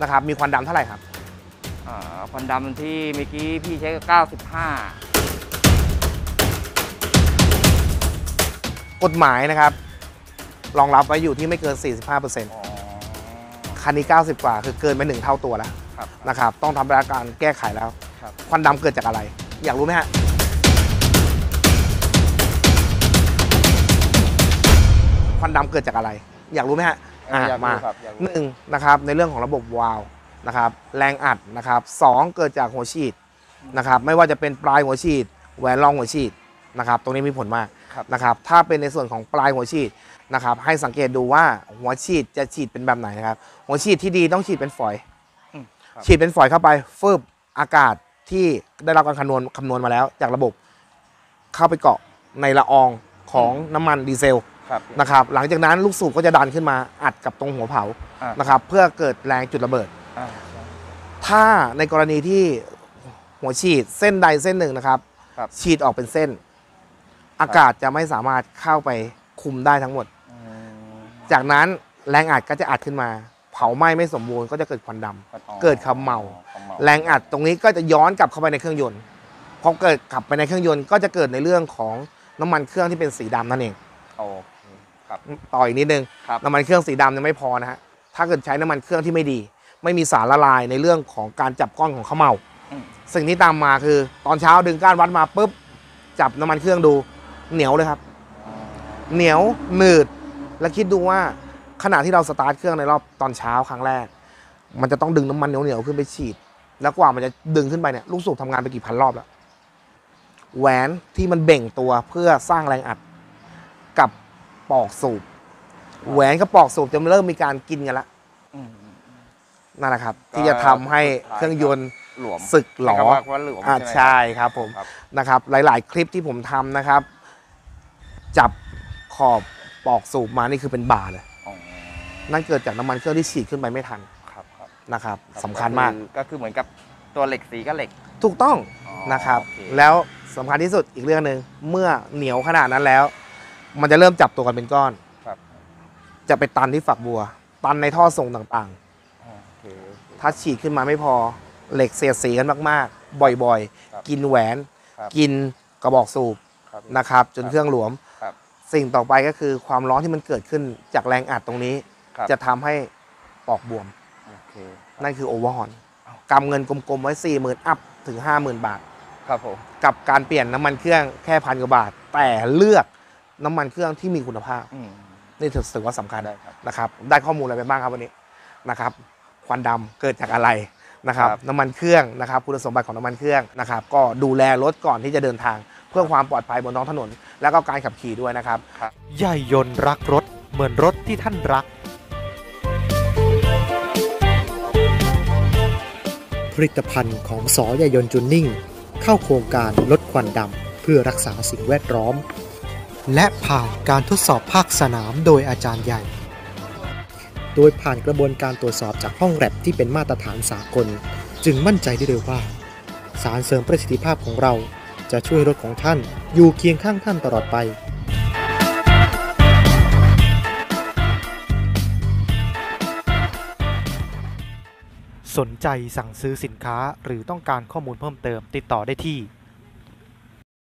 นะครับ มีควันดำเท่าไหร่ครับ อ่าควันดำที่เมื่อกี้พี่ใช้ก็95 กฎหมายนะครับ รองรับไว้อยู่ที่ไม่เกิน 45%อ๋อ คันนี้ 90 กว่า คือเกินไปหนึ่งเท่าตัวแล้วครับ นะครับ ต้องทำการแก้ไขแล้ว ครับ ควันดำเกิดจากอะไร อยากรู้ไหมฮะ ควันดำเกิดจากอะไร อยากรู้ไหมฮะ อะอยากมารู้ครับอยากรู้หนึ่งนะครับในเรื่องของระบบวาล์วนะครับแรงอัดนะครับสองเกิดจากหัวฉีดนะครับไม่ว่าจะเป็นปลายหัวฉีดแหวนรองหัวฉีดนะครับตรงนี้มีผลมากครับนะครับถ้าเป็นในส่วนของปลายหัวฉีดนะครับให้สังเกตดูว่าหัวฉีดจะฉีดเป็นแบบไหนนะครับหัวฉีดที่ดีต้องฉีดเป็นฝอย อืมครับฉีดเป็นฝอยเข้าไปฟืบอากาศที่ได้รับการคำนวณคำนวณมาแล้ว จากระบบเข้าไปเกาะในละอองของน้ำมันดีเซลครับ นะครับ หลังจากนั้นลูกสูบก็จะดันขึ้นมาอัดกับตรงหัวเผาอ่านะครับ เพื่อเกิดแรงจุดระเบิดอ่าถ้าในกรณีที่หัวฉีดเส้นใดเส้นหนึ่งนะครับครับ ฉีดออกเป็นเส้น อากาศจะไม่สามารถเข้าไปคุมได้ทั้งหมดอืมจากนั้นแรงอัดก็จะอัดขึ้นมา เผาไหม้ไม่สมบูรณ์ก็จะเกิดควันดำอ๋อเกิดคำเมาคำเมา แรงอัดตรงนี้ก็จะย้อนกลับเข้าไปในเครื่องยนต์พอเกิดกลับไปในเครื่องยนต์ก็จะเกิดในเรื่องของน้ำมันเครื่องที่เป็นสีดำนั่นเอง โอเค ครับต่ออีกนิดนึงครับน้ำมันเครื่องสีดำยังไม่พอนะฮะ ถ้าเกิดใช้น้ำมันเครื่องที่ไม่ดี ไม่มีสารละลายในเรื่องของการจับก้อนของข้าวเมาอืมสิ่งที่ตามมาคือ ตอนเช้าดึงก้านวัดมาปุ๊บ จับน้ำมันเครื่องดู เหนียวเลยครับอ๋อเหนียวหนืด แล้วคิดดูว่าขณะที่เราสตาร์ทเครื่องในรอบตอนเช้าครั้งแรก มันจะต้องดึงน้ำมันเหนียวๆขึ้นไปฉีด แล้วกว่ามันจะดึงขึ้นไปเนี่ยลูกสูบทำงานไปกี่พันรอบแล้วแหวนที่มันเบ่งตัวเพื่อสร้างแรงอัด กับ ปอกสูบแหวนกับปอกสูบจะเริ่มมีการกินกันละอืม นั่นแหละครับก็ที่จะทำให้เครื่องยนต์หลวมสึกหลอ ใช้คำว่าว่าหลวมอ่าใช่ไหม ใช่ครับผมครับ นะครับหลาย ๆ คลิปที่ผมทำนะครับ จับขอบปอกสูบมานี่คือเป็นบาร์เลย อ๋อนั่นเกิดจากน้ำมันเครื่องที่ฉีดขึ้นไปไม่ทันครับครับนะครับรับสำคัญมากก็อก็คือเหมือนกับตัวเหล็กสีก็เหล็กถูกต้องอ๋อนะครับ โอเคแล้วสำคัญที่สุดอีกเรื่องหนึ่งเมื่อเหนียวขนาดนั้นแล้ว มันจะเริ่มจับตัวกันเป็นก้อน ครับจะไปตันที่ฝักบัว ตันในท่อส่งต่างอ๋อโอเคโอเค ๆ ถ้าฉีดขึ้นมาไม่พอ เหล็กเสียดสีกันมากๆ บ่อยครับๆ กินแหวน ครับกินกระบอกสูบครับนะครับ จนครับเครื่องหลวม ครับสิ่งต่อไปก็คือความร้อนที่มันเกิดขึ้นจากแรงอัดตรงนี้ ครับ จะทำให้ปอกบวม โอเค นั่นคือโอเวอร์ฮอนอ้าว กำเงินกลมๆไว้ 4 0,000 อัพถึง 50,000 บาท ครับผม กับการเปลี่ยนน้ำมันเครื่องแค่พันกว่าบาท แต่เลือก น้ำมันเครื่องที่มีคุณภาพ อืม นี่ถือว่าสำคัญได้ครับนะครับ ได้ข้อมูลอะไรไปบ้างครับวันนี้นะครับ ควันดำเกิดจากอะไรนะครับ ครับ น้ำมันเครื่องนะครับ คุณสมบัติของน้ำมันเครื่องนะครับ ก็ดูแลรถก่อนที่จะเดินทาง เพื่อความปลอดภัยบนท้องถนน แล้วก็การขับขี่ด้วยนะครับ ใหญ่ยนต์รักรถ เหมือนรถที่ท่านรัก ผลิตภัณฑ์ของสอใหญ่ยนต์จูนนิ่ง เข้าโครงการลดควันดำเพื่อรักษาสิ่งแวดล้อม และผ่านการทดสอบภาคสนามโดยอาจารย์ใหญ่ โดยผ่านกระบวนการตรวจสอบจากห้องแรบที่เป็นมาตรฐานสากล จึงมั่นใจได้เลยว่า สารเสริมประสิทธิภาพของเราจะช่วยรถของท่านอยู่เคียงข้างท่านตลอดไป สนใจสั่งซื้อสินค้าหรือต้องการข้อมูลเพิ่มเติมติดต่อได้ที่